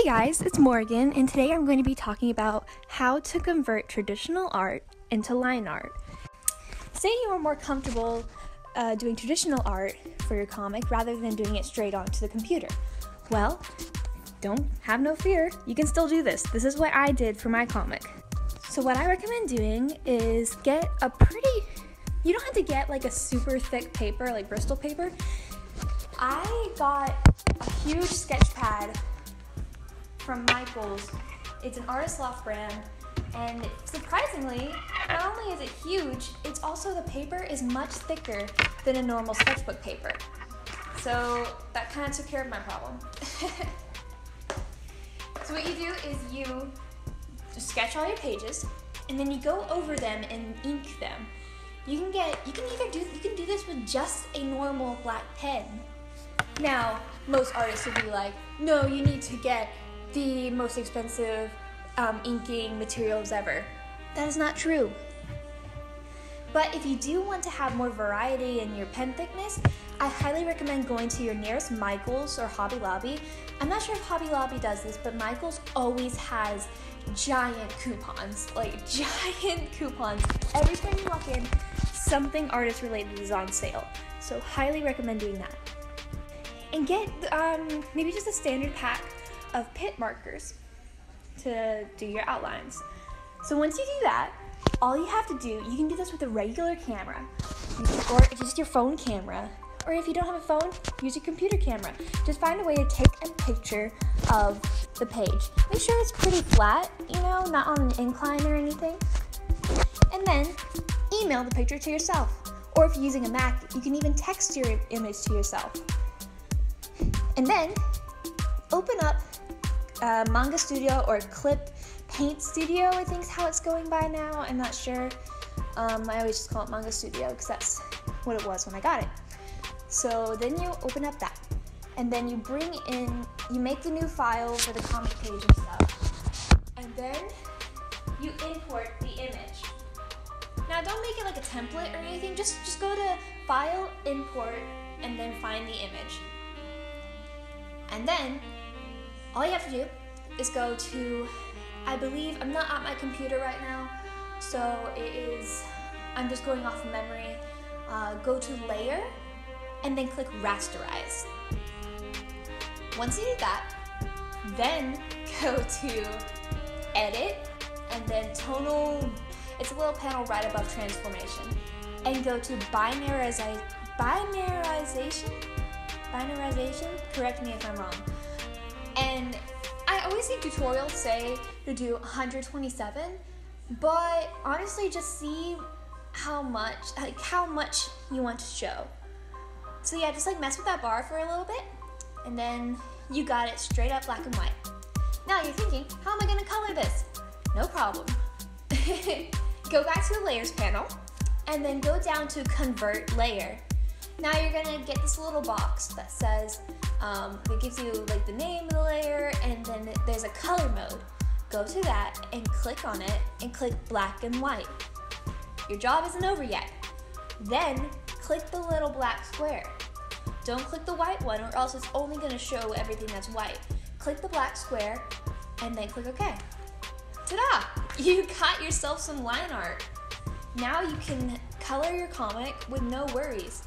Hey guys, it's Morgan, and today I'm going to be talking about how to convert traditional art into line art. Say you are more comfortable uh, doing traditional art for your comic rather than doing it straight onto the computer. Well, don't have no fear, you can still do this. This is what I did for my comic. So, what I recommend doing is get a pretty, you don't have to get like a super thick paper, like Bristol paper. I got a huge sketch pad from Michaels. It's an Artist Loft brand, and surprisingly, not only is it huge, it's also the paper is much thicker than a normal sketchbook paper. So that kind of took care of my problem. so what you do is you sketch all your pages, and then you go over them and ink them. You can get you can either do you can do this with just a normal black pen. Now, most artists would be like, no, you need to get the most expensive um, inking materials ever. That is not true. But if you do want to have more variety in your pen thickness, I highly recommend going to your nearest Michaels or Hobby Lobby. I'm not sure if Hobby Lobby does this, but Michaels always has giant coupons, like giant coupons. Every time you walk in, something artist related is on sale. So highly recommend doing that. And get um, maybe just a standard pack of PITT markers to do your outlines. So once you do that, all you have to do, you can do this with a regular camera or just your phone camera. Or if you don't have a phone, use your computer camera. Just find a way to take a picture of the page. Make sure it's pretty flat, you know, not on an incline or anything. And then email the picture to yourself. Or if you're using a Mac, you can even text your image to yourself. And then open up uh, Manga Studio or Clip Paint Studio, I think is how it's going by now. I'm not sure. Um, I always just call it Manga Studio because that's what it was when I got it. So then you open up that, and then you bring in, you make the new file for the comic page and stuff, and then you import the image. Now don't make it like a template or anything. Just just go to File, Import, and then find the image. And then all you have to do is go to, I believe, I'm not at my computer right now, so it is, I'm just going off of memory. Uh, go to Layer and then click Rasterize. Once you do that, then go to Edit and then Tonal, it's a little panel right above Transformation, and go to Binarization. Binarization? Binarization? Correct me if I'm wrong. I always see tutorials say to do 127, but honestly, just see how much, like how much you want to show. So yeah, just like mess with that bar for a little bit, and then you got it straight up black and white. Now you're thinking, how am I gonna color this? No problem. go back to the layers panel, and then go down to convert layer. Now you're gonna get this little box that says um, it gives you like the name of the layer and then there's a color mode. Go to that and click on it and click black and white. Your job isn't over yet. Then click the little black square. Don't click the white one or else it's only to show everything that's white. Click the black square and then click OK. Ta-da! You got yourself some line art. Now you can color your comic with no worries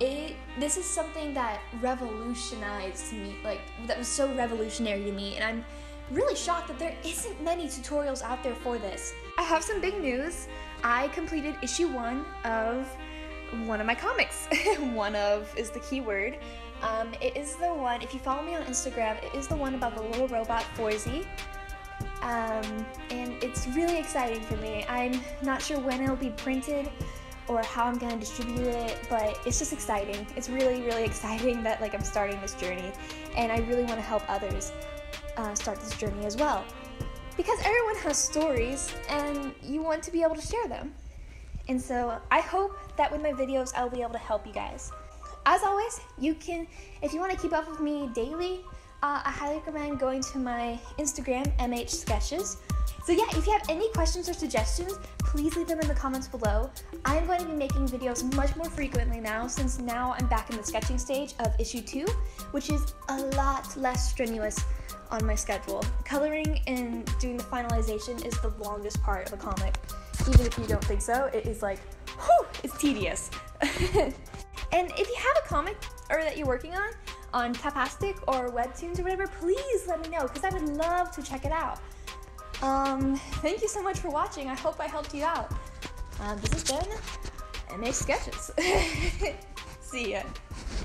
it this is something that revolutionized me like that was so revolutionary to me and i'm really shocked that there isn't many tutorials out there for this. I have some big news. I completed issue one of one of my comics. One of is the keyword. Um, it is the one if you follow me on instagram it is the one about the little robot Forzy. Um, and it's really exciting for me. I'm not sure when it'll be printed or how I'm gonna distribute it, but it's just exciting. It's really, really exciting that like I'm starting this journey, and I really want to help others uh, start this journey as well. Because everyone has stories, and you want to be able to share them. And so I hope that with my videos, I'll be able to help you guys. As always, you can, if you want to keep up with me daily, uh, I highly recommend going to my Instagram, MH Sketches. So yeah, if you have any questions or suggestions, please leave them in the comments below. I'm going to be making videos much more frequently now since now I'm back in the sketching stage of issue two, which is a lot less strenuous on my schedule. Coloring and doing the finalization is the longest part of a comic. Even if you don't think so, it is like, whew, it's tedious. and if you have a comic or that you're working on, on Tapastic or Webtoons or whatever, please let me know because I would love to check it out. Um, thank you so much for watching. I hope I helped you out. Um, this has been MA Sketches. See ya.